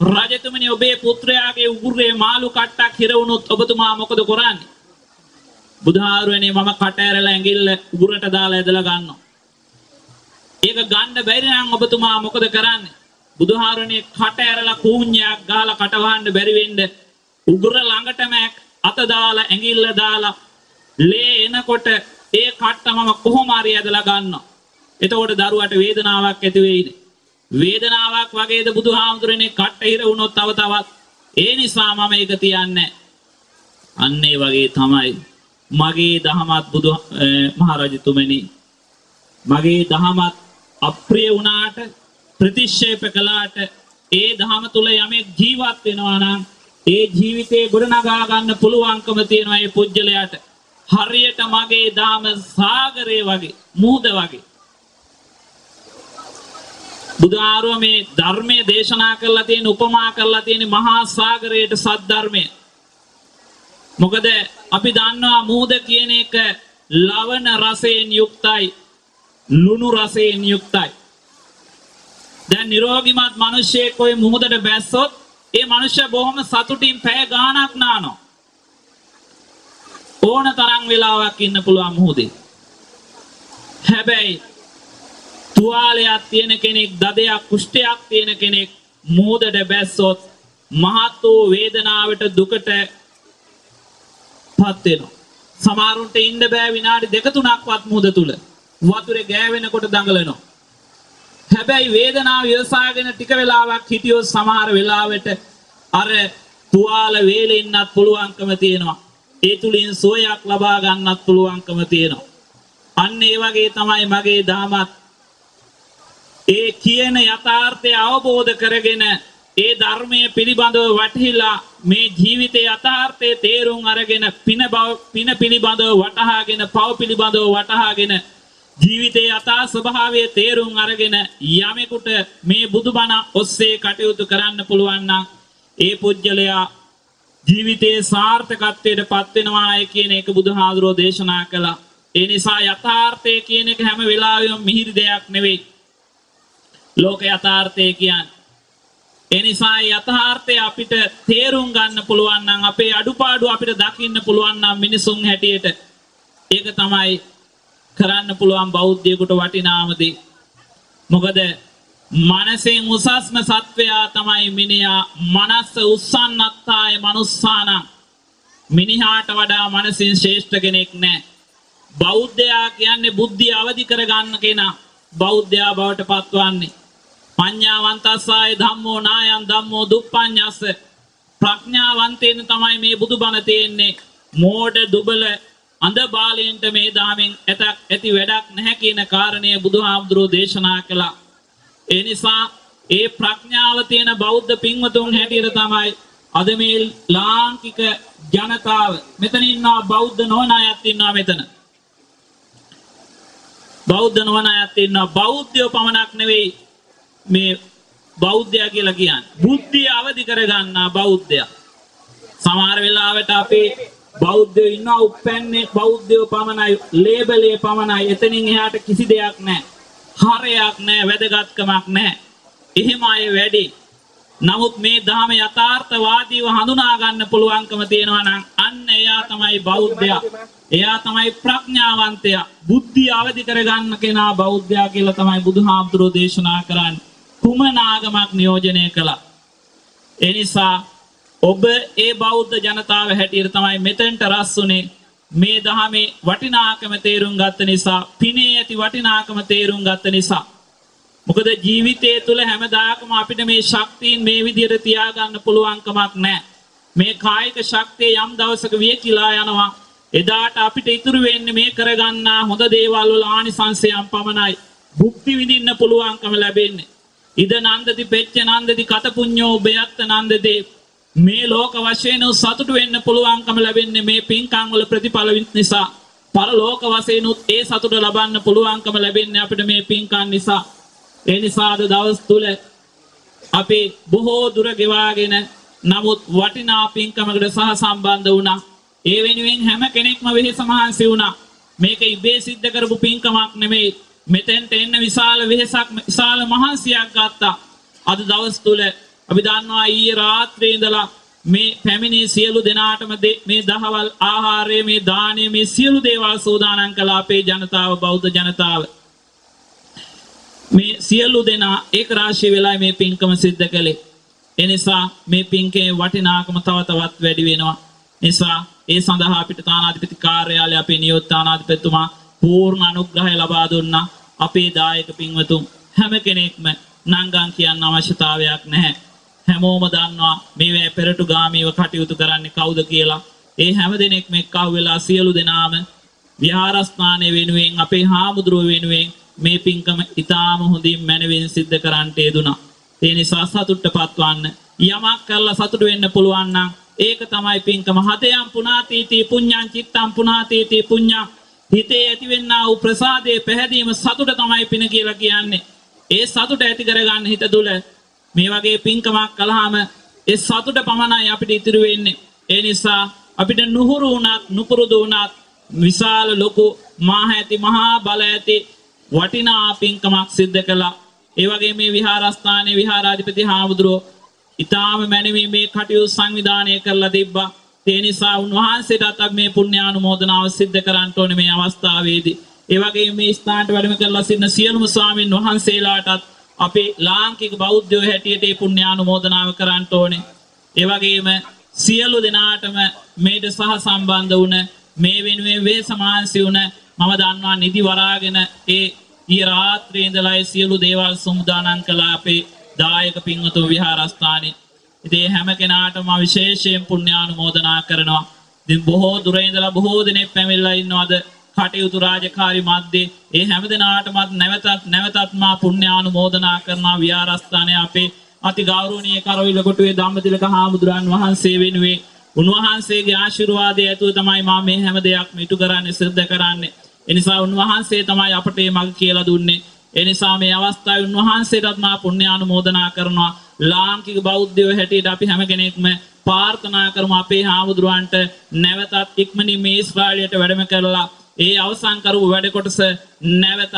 රජතුමනි ඔබේ පුත්‍රයාගේ උගුරේ මාළු කට්ටක් හිර වුණොත් ඔබතුමා මොකද කරන්නේ? බුදුහාරුවනේ මම කට ඇරලා ඇඟිල්ල උගුරට දාලා ඇදලා ගන්නවා. ඒක ගන්න බැරි නම් ඔබතුමා මොකද කරන්නේ? බුදුහාරුවනේ කට ඇරලා කූඤ්ඤයක් ගාලා කට වහන්න බැරි වෙන්න උගුර ළඟටම අත දාලා ඇඟිල්ල දාලා ලේ එනකොට ඒ කට්ට මම කොහොම හරි ඇදලා ගන්නවා. එතකොට දරුවට වේදනාවක් ඇති වෙයිද? වේදනාවක් වගේද බුදුහාමුදුරනේ කට්ට හිර වුණොත් තව තවත්. ඒ නිසා මම ඒක තියන්නේ. අන්න ඒ වගේ තමයි මගේ දහමත් බුදු මහරජතුමනි. මගේ දහමත් අප්‍රිය වුණාට ප්‍රතික්ෂේප කළාට ඒ දහම තුල යමෙක් ජීවත් වෙනවා නම් ඒ ජීවිතේ ගොඩනගා ගන්න පුළුවන්කම තියෙනවා ඒ පුජ්‍යලයට. හරියට මගේ දාම සාගරය වගේ මුහුද වගේ. බුදුආරුව මේ ධර්මය දේශනා කරලා තියෙන උපමා කරලා තියෙන මහා සාගරයට සද්ධර්මය මොකද අපි දන්නවා මුහුද කියන එක ලවණ රසයෙන් යුක්තයි ලුණු රසයෙන් යුක්තයි. දැන් නිරෝගිමත් මිනිස්සෙක් ඔය මුහුදට බැස්සොත් ඒ මනුෂ්‍ය බොහොම සතුටින් පැය ගාණක් නානවා. ඕන තරම් වෙලාවක් ඉන්න පුළුවන් මුහුදේ. හැබැයි තුවාලයක් තියෙන කෙනෙක් දදයක් කුෂ්ඨයක් තියෙන කෙනෙක් මෝදට බැස්සොත් මහත් වූ වේදනාවට දුකට පත් වෙනවා. සමහරුන්ට ඉන්න බෑ විනාඩි දෙක තුනක්වත් මුහුද තුල. වතුරේ ගෑවෙනකොට දඟලනවා. හැබැයි වේදනාව ඉවසාගෙන ටික වෙලාවක් හිටියොත් සමහර වෙලාවට අර තුවාල වේලෙන්නත් පුළුවන්කම තියෙනවා. ඒ තුලින් සුවයක් ලබා ගන්නත් පුළුවන්කම තියෙනවා. අන්න ඒ වගේ තමයි මගේ දාමත් ඒ කියන යථාර්ථය අවබෝධ කරගෙන ඒ ධර්මය පිළිබඳව වටහිලා මේ ජීවිතයේ යථාර්ථයේ තේරුම් අරගෙන පින බව පින පිළිබඳව වටහාගෙන පව පිළිබඳව වටහාගෙන ජීවිතයේ යථා ස්වභාවය තේරුම් අරගෙන යමෙකුට මේ බුදුබණ ඔස්සේ කටයුතු කරන්න පුළුවන් නම් ඒ පුජ්‍යලයා ජීවිතයේ සාර්ථකත්වයට පත් වෙනවායි කියන එක බුදුහාඳුරෝ දේශනා කළා. ඒ නිසා යථාර්ථය කියන එක හැම වෙලාවෙම මිහිරි දෙයක් නෙවෙයි. ලෝක යථාර්ථය කියන්න. එනිසා යථාර්ථය අපිට තේරුම් ගන්න පුළුවන් නම් අපේ අඩුපාඩු අපිට දකින්න පුළුවන් නම් මිනිසුන් හැටියට ඒක තමයි කරන්න පුළුවන් බෞද්ධයෙකුට වටිනාමදී. මොකද මනසෙන් උසස්ම සත්වයා තමයි මිනිහා මනස්ස උස්සන්නත්තාය මනුස්සානං මිනිහාට වඩා මනසින් ශ්‍රේෂ්ඨ කෙනෙක් නැහැ. බෞද්ධයා කියන්නේ බුද්ධිය අවදි කරගන්න කෙනා බෞද්ධයා බවට පත්වන්නේ පඤ්ඤාවන්තස්සාය ධම්මෝ නායන් ධම්මෝ දුප්පඤ්ඤස්ස. ප්‍රඥාවන්තයන් තමයි මේ බුදුබණ තියෙන්නේ. මෝඩ දුබල අඳ බාලයන්ට මේ ධාමෙන් ඇතක් ඇති වැඩක් නැහැ කියන කාරණය බුදුහාමුදුරෝ දේශනා කළා. ඒ නිසා ඒ ප්‍රඥාව තියෙන බෞද්ධ පින්වතුන් හැටියට තමයි අද මේ ලාංකික ජනතාව මෙතන ඉන්නවා බෞද්ධ නොවන අයත් ඉන්නවා මෙතන. බෞද්ධ නොවන අයත් ඉන්නවා. බෞද්ධයෝ පමණක් නෙවෙයි. මේ බෞද්ධයා කියලා කියන්නේ. බුද්ධිය අවදි කරගන්නා බෞද්ධයා. සමහර වෙලාවට අපේ බෞද්ධයෝ ඉන්නවා උප්පැන්නේ බෞද්ධයෝ පමණයි ලේබලේ පමණයි එතනින් එහාට කිසි දෙයක් නැහැ. හරයක් නැහැ වැදගත්කමක් නැහැ. එහෙම අය වැඩි. නමුත් මේ ධහම යථාර්ථවාදීව හඳුනා ගන්න පුළුවන්කම තියෙනවා නම් අන්න එයා තමයි බෞද්ධයා. එයා තමයි ප්‍රඥාවන්තයා. බුද්ධිය අවදි කරගන්න කෙනා බෞද්ධයා කියලා තමයි බුදුහාමුදුරෝ දේශනා කරන්නේ. කුමනාගමක් නියෝජනය කළා. එනිසා ඔබ ඒ බෞද්ධ ජනතාව හැටියට තමයි මෙතෙන්ට රස් වුනේ මේ දහමේ වටිනාකම තේරුම් ගත්ත නිසා පිනේ ඇති වටිනාකම තේරුම් ගත්ත නිසා මොකද ජීවිතය තුළ හැමදාකම අපිට මේ ශක්තියින් මේ විදිහට තියාගන්න පුළුවන්කමක් නැහැ. මේ කායික ශක්තිය යම් දවසක වියකිලා යනවා. එදාට අපිට ඉතුරු වෙන්නේ මේ කරගන්නා හොඳ දේවල් වල ආනිසංසයන් පමණයි. භුක්ති විඳින්න පුළුවන්කම ලැබෙන්නේ. ඉද නන්දති පෙච්ච නන්දති කතපුඤ්ඤෝ බයත්ත නන්දති මේ ලෝක වශයෙන් සතුටු වෙන්න පුළුවන්කම ලැබෙන්නේ මේ පින්කම් වල ප්‍රතිඵල නිසා. පරලෝක වශයෙන් උත් ඒ සතුට ලබන්න පුළුවන්කම ලැබෙන්නේ අපිට මේ පින්කම් නිසා. ඒ නිසාද දවස් තුල අපි බොහෝ දුර ගෙවාගෙන නමුත් වටිනා පින්කමකට සහ සම්බන්ධ වුණා. ඒ වෙනුවෙන් හැම කෙනෙක්ම වෙහෙස මහන්සි වුණා. මේක ඉබේ සිද්ධ කරපු පින්කමක් නෙමෙයි. මෙතෙන්ට එන්න විශාල වෙහෙසක් විශාල මහන්සියක් ගත්තා. අද දවස් තුල අපි දන්නවා ඊයේ රාත්‍රියේ ඉඳලා මේ පැමිණි සියලු දෙනාටම දේ- මේ දහවල් ආහාරය මේ දානය මේ සියලු දේවල් සූදානම් කළ අපේ ජනතාව බෞද්ධ ජනතාව මේ සියලු දෙනා ඒක රාශී වෙලා මේ පින්කම සිද්ධ කළේ. එනිසා මේ පින්කේ වටිනාකම තව තවත් වැඩි වෙනවා. නිසා ඒ සඳහා අපිට තානාධිපති කාර්යාලය අපේ නියෝජ්‍ය තානාධිපතිතුමා පූර්ණ අනුග්‍රහය ලබා දුන්නා. අපේ දායක පින්වතුන් හැම කෙනෙක්ම නංගන් කියන්න අවශ්‍යතාවයක් නැහැ. හැමෝම දන්නවා මේවැ පෙරටු ගාමීව කටයුතු කරන්නේ කවුද කියලා. ඒ හැම දෙනෙක් මෙක්කව් වෙලා සියලු දෙනාම විහාරස්ථානය වෙනුවෙන් අපේ හාමුදුරුව වෙනුවෙන් මේ පින්කම ඉතාම හොඳින් මැනවෙන් සිද්ධ කරන්නට යෙදුනා. ඒ නිසා සතුට්ට පත්වන්න යමක් කරලා සතුට වෙන්න පුළුවන් නම් ඒක තමයි පින්කම හදයන් පුනාතීති පුඤ්ඤං චිත්තං පුනාතීති පුඤ්ඤං හිතේ ඇතිවෙන්නා වූ ප්‍රසාදයේ පැහැදීම සතුට තමයි පින කියලා කියන්නේ. ඒ සතුට ඇති කරගන්න හිත තුළ මේ වගේ පින්කමක් කළාම ඒ සතුට පමණයි අපිට ඉතිරි වෙන්නේ. ඒ නිසා අපිට නුහුරු වුණත් නුපුරුදු වුණත් විශාල ලොකු මහ ඇති මහා බල ඇති වටිනා පින්කමක් සිද්ධ කළා. ඒ වගේ මේ විහාරස්ථානයේ විහාරාධිපති හාමුදුරුවෝ ඊටාම මැනවීම මේ කටයුතු සංවිධානය කරලා තිබ්බා. ඒ නිසා උන්වහන්සේටත් අපි මේ පුණ්‍යානුමෝදනාව සිද්ධ කරන්න ඕනේ මේ අවස්ථාවේදී. ඒ වගේම මේ ස්ථානට වැඩම කරලා සිටින සියලුම ස්වාමින් වහන්සේලාටත් අපේ ලාංකික බෞද්ධයෝ හැටියට මේ පුණ්‍යානුමෝදනාව කරන්න ඕනේ. ඒ වගේම සියලු දෙනාටම මේට සහ සම්බන්ධ වුණ මේ වෙනුවෙන් වේ සමාන්සි වුණ මම දන්නවා නිදි වරාගෙන ඒ ඊ රාත්‍රියේ ඉඳලා ඒ සියලු දේවල් සමුදානම් කළා අපේ දායක පින්වතුන් විහාරස්ථානයේ. ඉතින් ඒ හැම කෙනාටම මම විශේෂයෙන් පුණ්‍යානුමෝදනා කරනවා. ඉතින් බොහෝ දුර ඉඳලා බොහෝ දෙනෙක් පැමිණලා ඉන්නවද කටයුතු රාජකාරි මැද්දේ ඒ හැම දෙනාටමත් නැවතත් නැවතත් මා පුණ්‍යානුමෝදනා කරනවා විහාරස්ථානයේ අපේ අති ගෞරවනීය කරවිල කොටුවේ ධම්මතිලක හාමුදුරන් වහන්සේ වෙනුවෙන් උන්වහන්සේගේ ආශිර්වාදය ඇතුව තමයි මා මේ හැම දෙයක්ම ඉටු කරන්නේ සිද්ධ කරන්නේ. එනිසා උන්වහන්සේ තමයි අපට මේ මඟ කියලා දුන්නේ. එනිසා මේ අවස්ථාවේ උන්වහන්සේටත් මා පුණ්‍යානුමෝදනා කරනවා. ලාංකික බෞද්ධයෝ හැටියට අපි හැම කෙනෙක්ම ප්‍රාර්ථනා කරමු අපේ හාමුදුරුවන්ට නැවතත් ඉක්මනින් මේ ඊශ්‍රායලයට වැඩම කරලා ඒ අවසන් කරපු වැඩ කොටස නැවතත්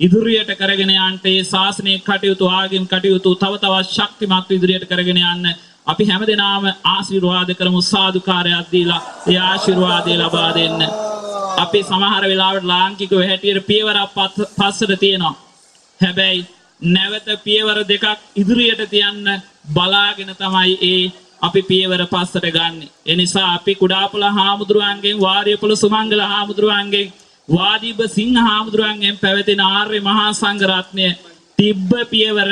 ඉදිරියට කරගෙන යන්න ඒ ශාසනයේ කටයුතු ආගම් කටයුතු තව තවත් ශක්තිමත් ඉදිරියට කරගෙන යන්න අපි හැමදෙනාම ආශිර්වාද කරමු සාදුකාරයක් දීලා ඒ ආශිර්වාදය ලබා දෙන්න. අපි සමහර වෙලාවට ලාංකිකව හැටියට පියවරක් පත්- පස්සට තියෙනවා. හැබැයි නැවත පියවර දෙකක් ඉදිරියට තියන්න බලාගෙන තමයි ඒ අපි පියවර පස්සට ගන්න. එනිසා අපි කුඩාපොළ හාමුදුරුවන්ගෙන් වාරියපොළ සුමංගල හාමුදුරුවන්ගෙන් වාදීබ සිංහ හාමුදුරුවන්ගෙන් පැවතින ආර්ය මහා සංඝරත්නය තිබ්බ පියවර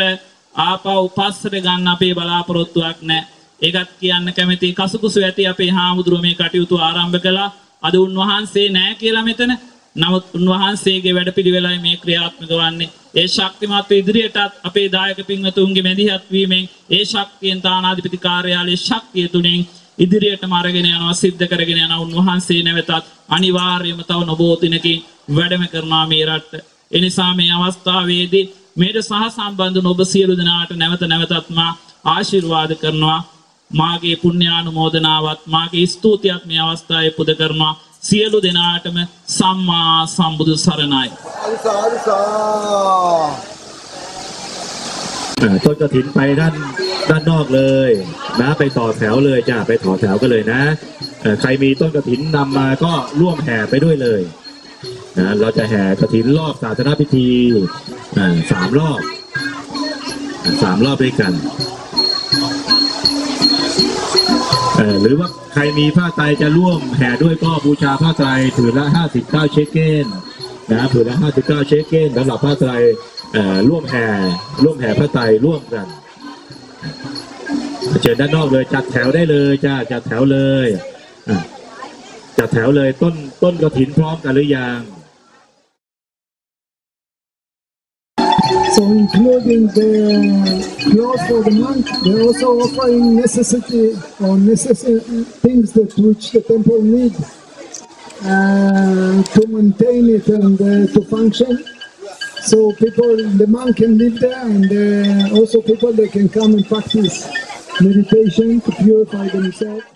ආපහු පස්සට ගන්න අපේ බලාපොරොත්තුවක් නැහැ. ඒකත් කියන්න කැමති කසුකුසු ඇති අපේ හාමුදුරුව මේ කටයුතු ආරම්භ කළා. අද උන්වහන්සේ නෑ කියලා මෙතන. නමුත් උන්වහන්සේගේ වැඩපිළිවෙලයි මේ ක්‍රියාත්මක වන්නේ. ඒ ශක්තිමත් ඉදිරියටත් අපේ දායක පින්වතුන්ගේ මැදිහත් වීමෙන් ඒ ශක්තියෙන් තානාධිපති කාර්යාලයේ ශක්තිය තුලින් ඉදිරියටම අරගෙන යනවා සිද්ධ කරගෙන යන උන්වහන්සේ නැවතත් අනිවාර්යයෙන්ම තව නොබෝ දිනකින් වැඩම කරනවා මේ රට. එනිසා මේ අවස්ථාවේදී මේට සහ සම්බන්ධ නොබ සියලු දෙනාට නැවත නැවතත් මා ආශිර්වාද කරනවා. මාගේ පුණ්‍යානුමෝදනාවත් මාගේ ස්තුතියක් මේ අවස්ථාවේ පුද කරනවා. සියලු දෙනාටම සම්මා සම්බුදු සරණයි. สาธุสาธุ เอ่อต้นกระถินไปด้านด้านนอกเลยนะไปต่อแถวเลยจ้าไปต่อแถวกันเลยนะเอ่อใครมีต้นกระถินนำมาก็ร่วมแห่ไปด้วยเลยนะเราจะแห่กระถินรอบศาสนพิธีอ่าสามรอบอ่าสามรอบด้วยกัน หรือว่าใครมีผ้าไตรจะร่วมแห่ด้วยก็บูชาผ้าไตรถือละ 59 เชคเก้นนะถือละ 59 เชคเก้นสำหรับผ้าไตรร่วมแห่ร่วมแห่ผ้าไตรร่วมกันเชิญด้านนอกเลยจัดแถวได้เลยจ้าจัดแถวเลยจัดแถวเลยต้นต้นกระถินพร้อมกันหรือยัง So including the clothes for the monk, they're also offering necessity or necessary things that which the temple need uh, to maintain it and uh, to function. So people, the monk can live there, and uh, also people they can come and practice meditation to purify themselves.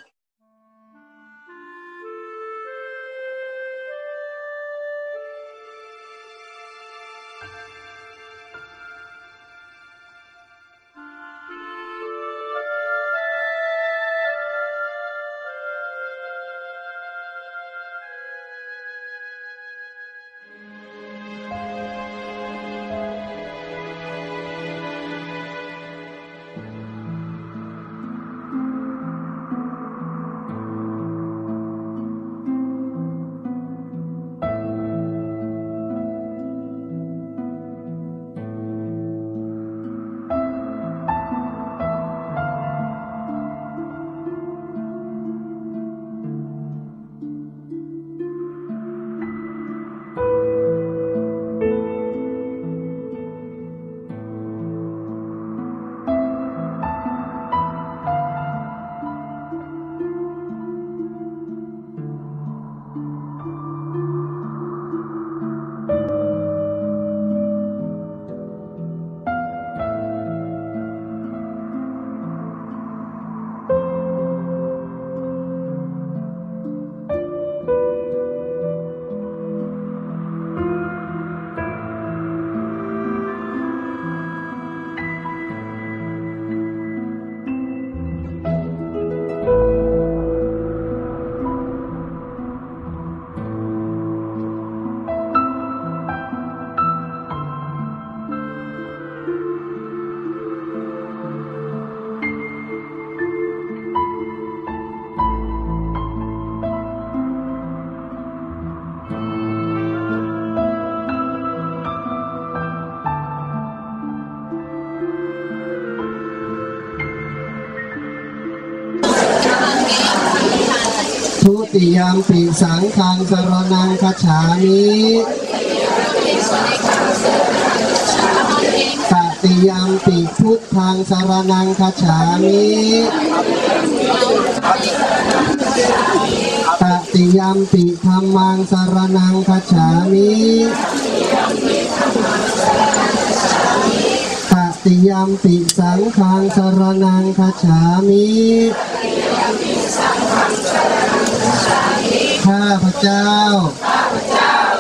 ทุติยามปิสังฆังสรนังคัจฉามิตติยามปิพุทธังสรนังคัจฉามิตติยามปิธรรมังสรนังคัจฉามิตติยามปิสังฆังสรนังคัจฉามิ ข้าพเจ้า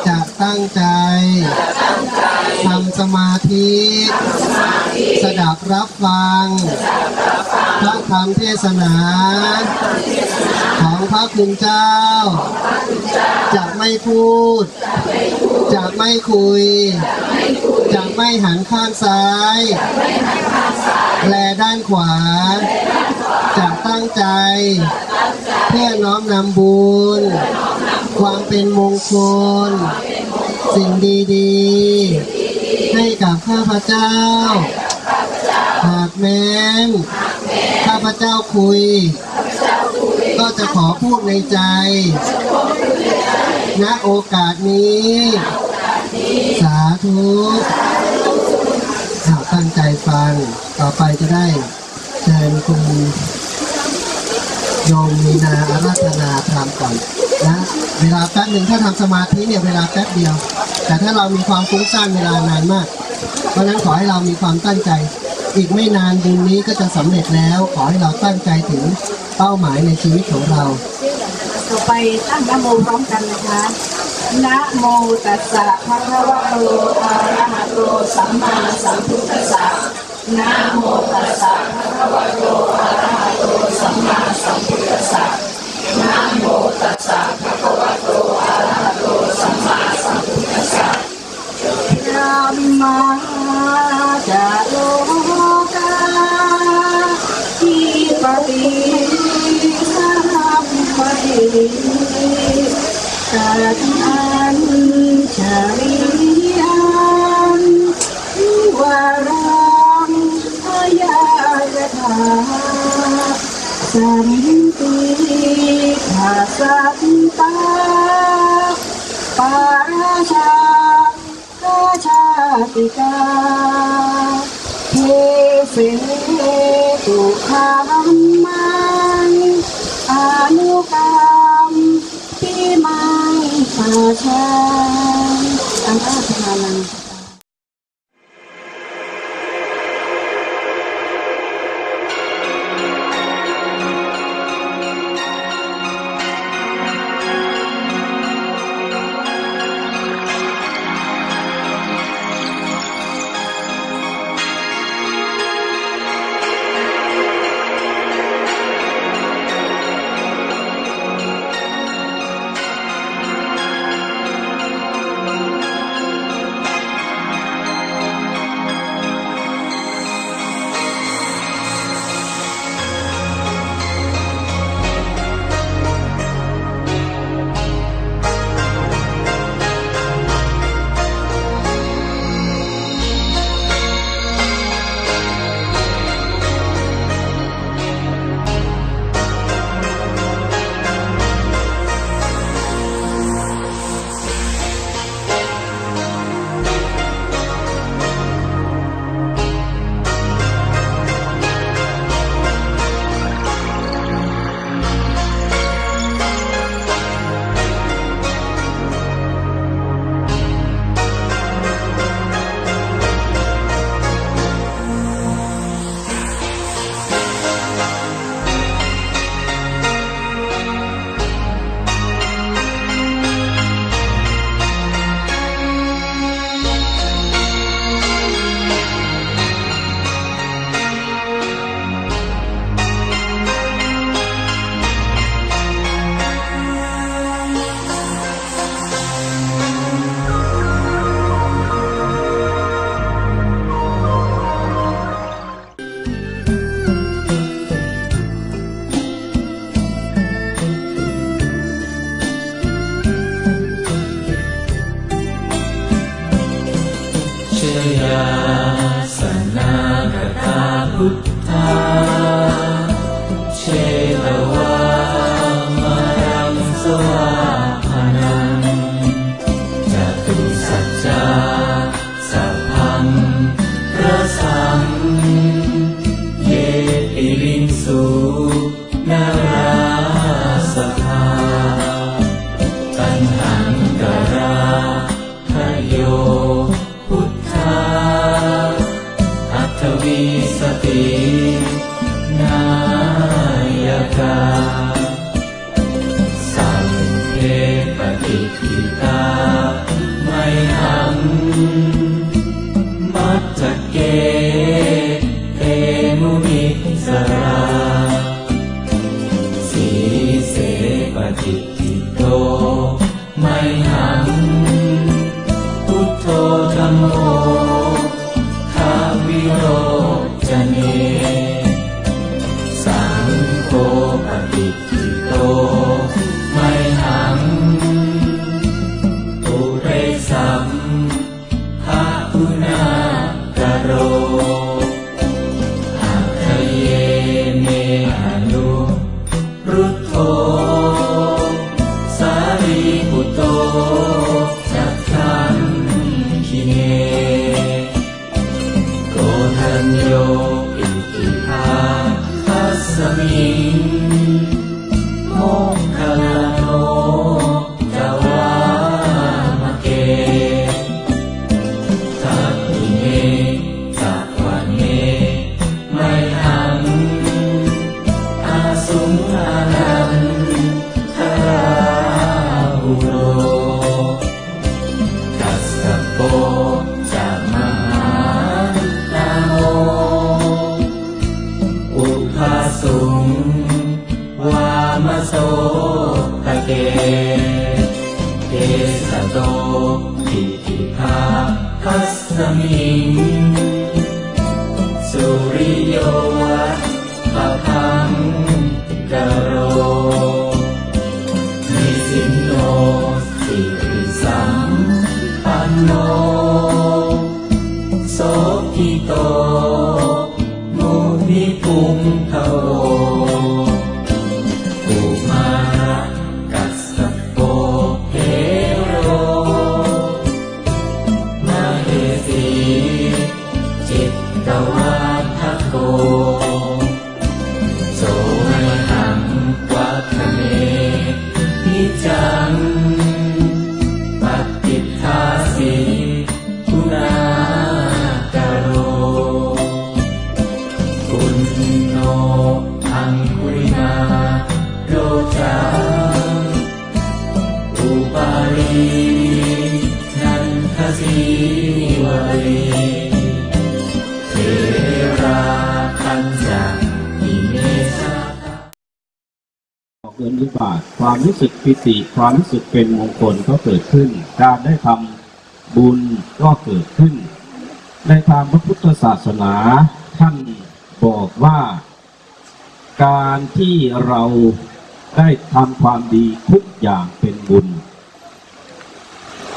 จะตั้งใจทำสมาธิสดับรับฟัง พระธรรมเทศนา ของพระคุณเจ้า จะไม่พูด จะไม่คุย จะไม่หันข้างซ้าย แลด้านขวา จะตั้งใจ เพื่อน้อมนำบุญ ความเป็นมงคล สิ่งดีๆ ให้กับข้าพเจ้า หากแม้นข้าพเจ้าคุย ก็จะขอพูดในใจ ณโอกาสนี้ สาธุอ้าวตั้งใจฟังต่อไปจะได้เชิญคุณ โยมมีนาอาราธนาธรรมก่อนนะเวลาแป๊บหนึ่งถ้าทำสมาธิเนี่ยเวลาแป๊บเดียว แต่ถ้าเรามีความฟุ้งซ่านเวลานานมาก เพราะฉะนั้นขอให้เรามีความตั้งใจ อีกไม่นานบุญนี้ก็จะสำเร็จแล้ว ขอให้เราตั้งใจถึงเป้าหมายในชีวิตของเราต่อไปตั้งนะโมพร้อมกันนะคะนะโมตัสสะภะคะวะโตอะระหะโตสัมมาสัมพุทธัสสะนะโมตัสสะภะคะวะโตอะระหะโตสัมมาสัมพุทธัสสะ โมตัสสะภะคะวะโตอะระหะโตสัมมาสัมพุทธัสสะนามาจะโลกาทิปติสัมปติกัจจันจริยันวารังพยายาสัน ติภาสันตาปาราชาราชาติกาเทเสตุขามมันอนุกรรมที่มังปาชาอันอาธานัง You. 朋友一起喊声音 감 사. ปิติความรู้สึกเป็นมงคลก็เกิดขึ้น การได้ทำบุญก็เกิดขึ้น ในทางพระพุทธศาสนาท่านบอกว่า การที่เราได้ทำความดีทุกอย่างเป็นบุญ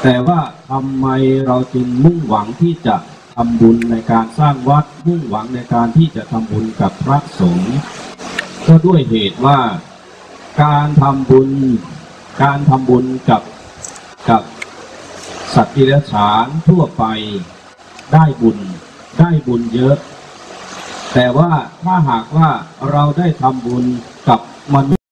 แต่ว่าทำไมเราจึงมุ่งหวังที่จะทำบุญในการสร้างวัดมุ่งหวังในการที่จะทำบุญกับพระสงฆ์ก็ด้วยเหตุว่า การทำบุญ การทำบุญกับกับสัตว์ดิเรกชันทั่วไปได้บุญได้บุญเยอะ แต่ว่าถ้าหากว่าเราได้ทำบุญกับมนุษย์